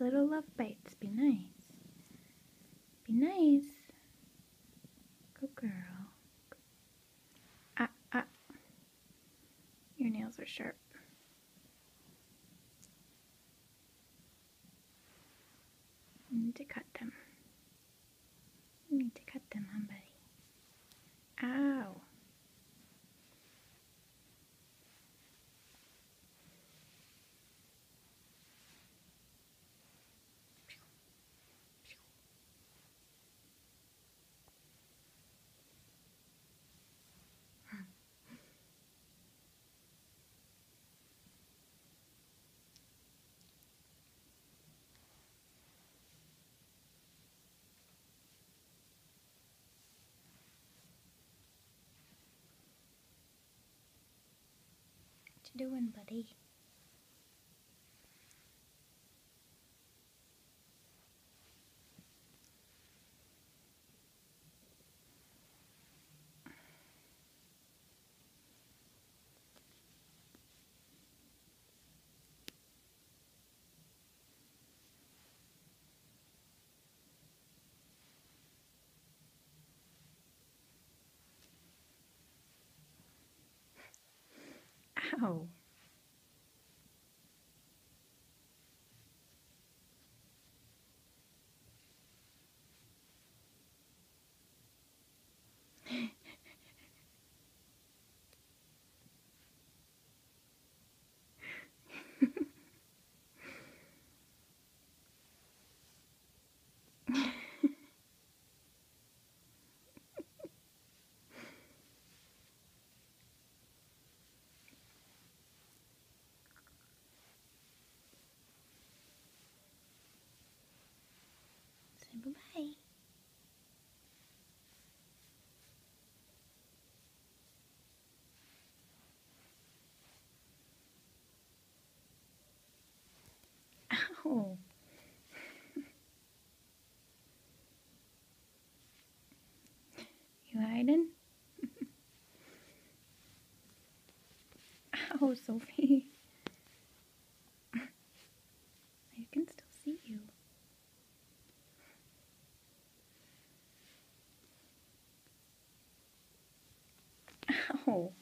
little love bites. Be nice. Be nice. Good girl. Ah, ah. Your nails are sharp. Need to cut them. You need to cut them, huh, buddy? Ow. What you doing, buddy? Ow. Say bye-bye. Ow. You hiding? Ow, Sophie. Ow.